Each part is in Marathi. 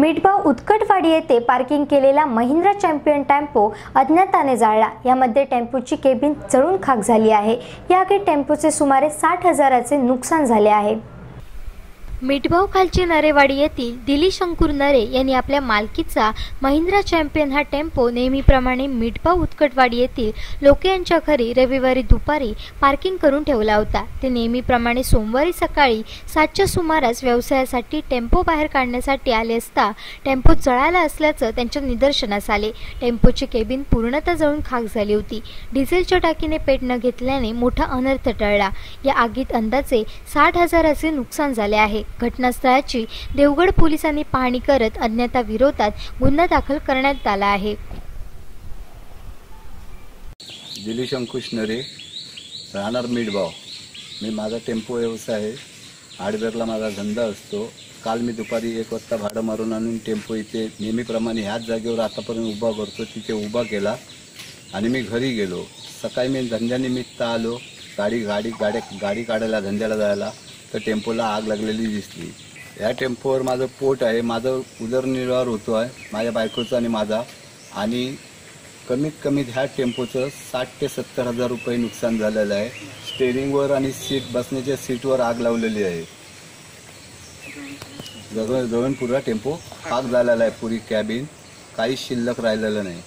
मिठबाव उत्कटवाडी येथे पार्किंग केलेला महिंद्रा चॅम्पियन टेम्पो अज्ञाताने जाळला. यामध्ये टेम्पोची केबिन जळून खाक झाली आहे. या आगीत टेम्पोचे सुमारे साठ हजाराचे नुकसान झाले आहे. मिठभाव खालची नरेवाडी येथील दिलीप शंकूर नरे यांनी आपल्या मालकीचा महिंद्रा चॅम्पियन हा टेम्पो नेहमीप्रमाणे मिठभाव उत्कटवाडी येथील लोके यांच्या घरी रविवारी दुपारी पार्किंग करून ठेवला होता. ते नेहमीप्रमाणे सोमवारी सकाळी सातच्या सुमारास व्यवसायासाठी टेम्पो बाहेर काढण्यासाठी आले असता टेम्पो जळाला असल्याचं त्यांच्या निदर्शनास आले. टेम्पोची केबिन पूर्णतः जळून खाक झाली होती. डिझेलच्या टाकीने पेट न घेतल्याने मोठा अनर्थ टळला. या आगीत अंदाजे साठ हजाराचे नुकसान झाले आहे. घटनास्थळाची देवगड पोलिसांनी पाहणी करत अज्ञाता विरोधात गुन्हा दाखल करण्यात आला आहे. दिलीश अंकुश नरे राहणार मिठभाव मी माझा टेम्पो व्यवसाय आहे. हार्डवेअरला माझा धंदा असतो. काल मी दुपारी एक वाजता भाडं मारून आणून टेम्पो इथे नेहमीप्रमाणे ह्याच जागेवर आतापर्यंत उभा करतो. तिथे उभा केला आणि मी घरी गेलो. सकाळी मी धंद्यानिमित्त आलो. गाडी गाडी गाड्या गाडी काढायला धंद्याला जायला. तर टेम्पोला आग लागलेली दिसली. ह्या टेम्पोवर माझं पोट आहे माझं उदरनिर्वाह होतो आहे माझ्या बायकोचा आणि माझा. आणि कमीत कमी ह्या टेम्पोचं साठ ते सत्तर हजार रुपये नुकसान झालेलं आहे. स्टेरिंगवर आणि सीट बसण्याच्या सीटवर आग लावलेली आहे. जवळ जवळ पुरा टेम्पो आग झालेला आहे पुरी कॅबिन काही शिल्लक राहिलेलं नाही.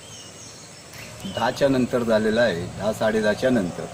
दहाच्या नंतर झालेलं आहे दहा साडे दहाच्या नंतर.